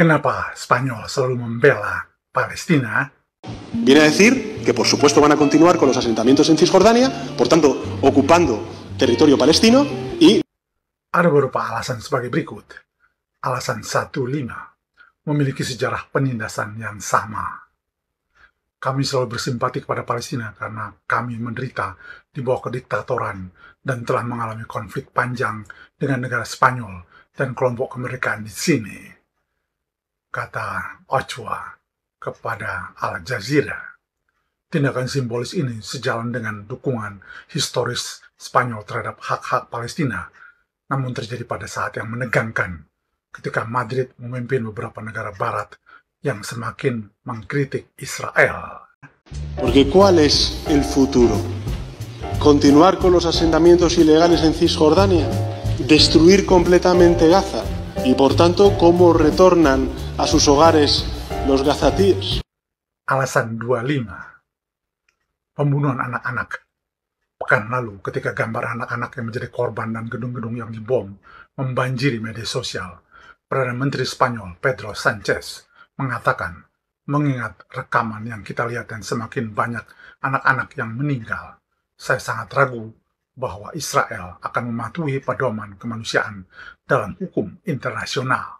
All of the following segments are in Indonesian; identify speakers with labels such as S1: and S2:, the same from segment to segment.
S1: Kenapa Spanyol selalu membela Palestina?
S2: Viene a decir que por supuesto van a continuar con los asentamientos en Cisjordania, por tanto ocupando territorio palestino y...
S1: Ada beberapa alasan sebagai berikut. Alasan 15 memiliki sejarah penindasan yang sama. Kami selalu bersimpati kepada Palestina karena kami menderita di bawah kediktatoran dan telah mengalami konflik panjang dengan negara Spanyol dan kelompok kemerdekaan di sini kata Ochoa kepada Al Jazeera. Tindakan simbolis ini sejalan dengan dukungan historis Spanyol terhadap hak-hak Palestina, namun terjadi pada saat yang menegangkan ketika Madrid memimpin beberapa negara barat yang semakin mengkritik Israel.
S2: Porque ¿cuál es el futuro? ¿Continuar con los asentamientos ilegales en Cisjordania? ¿Destruir completamente Gaza? Y por tanto, ¿cómo retornan a sus hogares los gazatíes.
S1: Alasan 25. Pembunuhan anak-anak. Pekan lalu, ketika gambar anak-anak yang menjadi korban dan gedung-gedung yang dibom membanjiri media sosial, Perdana Menteri Spanyol Pedro Sanchez mengatakan, mengingat rekaman yang kita lihat dan semakin banyak anak-anak yang meninggal, saya sangat ragu bahwa Israel akan mematuhi pedoman kemanusiaan dalam hukum internasional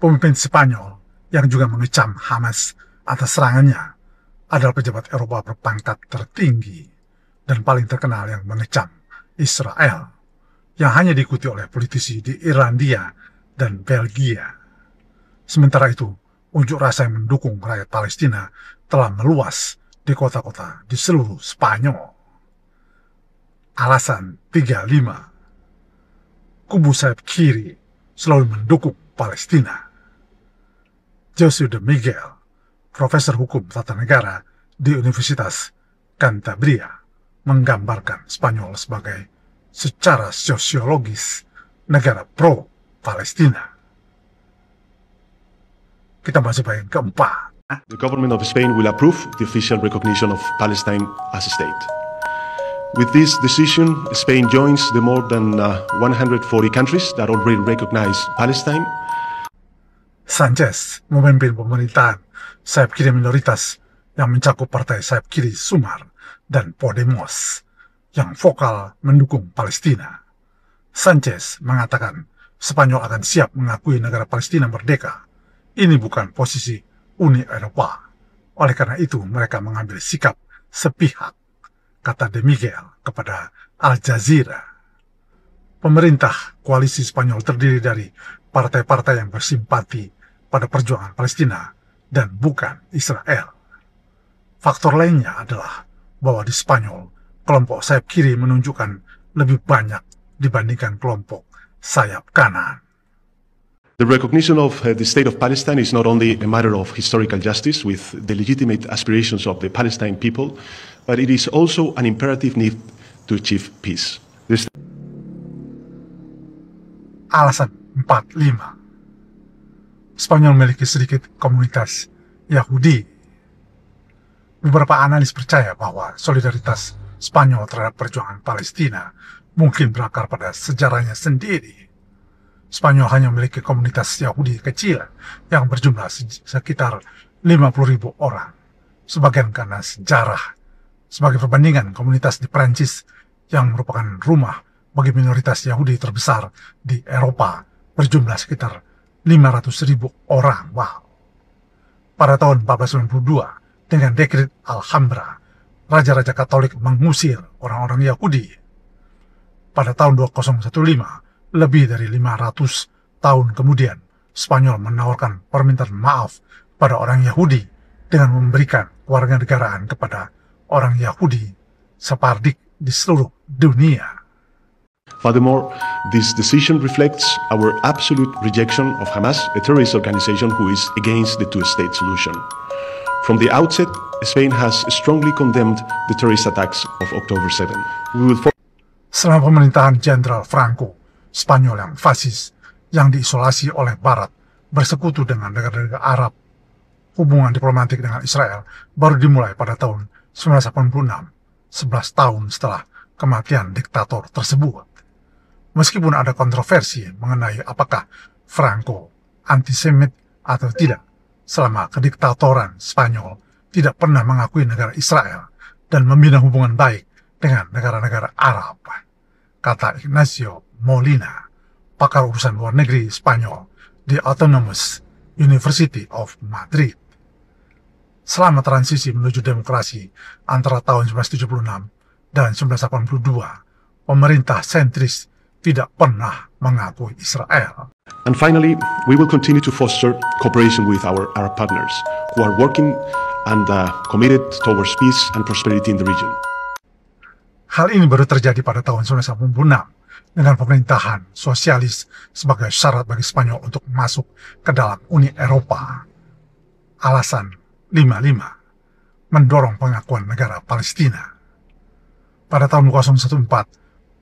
S1: pemimpin Spanyol yang juga mengecam Hamas atas serangannya adalah pejabat Eropa berpangkat tertinggi dan paling terkenal yang mengecam Israel yang hanya diikuti oleh politisi di Irlandia dan Belgia. Sementara itu, unjuk rasa yang mendukung rakyat Palestina telah meluas di kota-kota di seluruh Spanyol. Alasan 35 Kubu sayap kiri selalu mendukung Palestina. Josue de Miguel, profesor hukum tata negara di Universitas Cantabria, menggambarkan Spanyol sebagai secara sosiologis negara pro-Palestina. Kita masuk bagian keempat.
S2: The government of Spain will approve the official recognition of Palestine as a state. With this decision, Spain joins the more than uh, 140 countries that already recognize Palestine
S1: Sanchez memimpin pemerintahan sayap kiri minoritas yang mencakup partai sayap kiri Sumar dan Podemos yang vokal mendukung Palestina. Sanchez mengatakan Spanyol akan siap mengakui negara Palestina merdeka. Ini bukan posisi Uni Eropa. Oleh karena itu, mereka mengambil sikap sepihak, kata De Miguel kepada Al Jazeera. Pemerintah koalisi Spanyol terdiri dari partai-partai yang bersimpati pada perjuangan Palestina dan bukan Israel. Faktor lainnya adalah bahwa di Spanyol, kelompok sayap kiri menunjukkan lebih banyak dibandingkan kelompok sayap kanan.
S2: The recognition of uh, the state of Palestine is not only a matter of historical justice with the legitimate aspirations of the Palestine people, but it is also an imperative need to achieve peace. This...
S1: Alasan 45 Spanyol memiliki sedikit komunitas Yahudi. Beberapa analis percaya bahwa solidaritas Spanyol terhadap perjuangan Palestina mungkin berakar pada sejarahnya sendiri. Spanyol hanya memiliki komunitas Yahudi kecil yang berjumlah sekitar 50.000 orang. Sebagian karena sejarah. Sebagai perbandingan, komunitas di Prancis yang merupakan rumah bagi minoritas Yahudi terbesar di Eropa berjumlah sekitar 500 ribu orang. Wow. Pada tahun 1492, dengan dekret Alhambra, Raja-Raja Katolik mengusir orang-orang Yahudi. Pada tahun 2015, lebih dari 500 tahun kemudian, Spanyol menawarkan permintaan maaf pada orang Yahudi dengan memberikan warga negaraan kepada orang Yahudi Separdik di seluruh dunia.
S2: Furthermore, this decision reflects our absolute rejection of Hamas, a terrorist organization who is against the two state solution. From the outset, Spain has strongly condemned the terrorist attacks of October 7. We will
S1: Selama pemerintahan Jenderal Franco, Spanyol yang fasis, yang diisolasi oleh Barat, bersekutu dengan negara-negara Arab, hubungan diplomatik dengan Israel baru dimulai pada tahun 1986, 11 tahun setelah kematian diktator tersebut. Meskipun ada kontroversi mengenai apakah Franco antisemit atau tidak, selama kediktatoran Spanyol tidak pernah mengakui negara Israel dan membina hubungan baik dengan negara-negara Arab. Kata Ignacio Molina, pakar urusan luar negeri Spanyol di Autonomous University of Madrid. Selama transisi menuju demokrasi antara tahun 1976 dan 1982, pemerintah sentris tidak pernah mengakui Israel.
S2: And finally, we will continue to foster cooperation with our Arab partners who are working and uh, committed towards peace and prosperity in the region.
S1: Hal ini baru terjadi pada tahun 1986 dengan pemerintahan sosialis sebagai syarat bagi Spanyol untuk masuk ke dalam Uni Eropa. Alasan 55 mendorong pengakuan negara Palestina. Pada tahun 2014,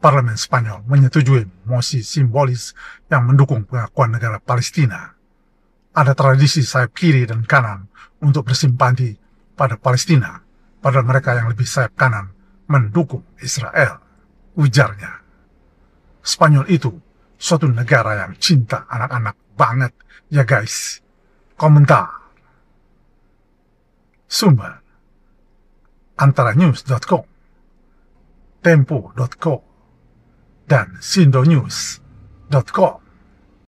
S1: Parlemen Spanyol menyetujui mosi simbolis yang mendukung pengakuan negara Palestina. Ada tradisi sayap kiri dan kanan untuk bersimpati pada Palestina, pada mereka yang lebih sayap kanan mendukung Israel, ujarnya. Spanyol itu suatu negara yang cinta anak-anak banget, ya guys. Komentar. Sumber antaranews.com tempo.com dan sindonews.com.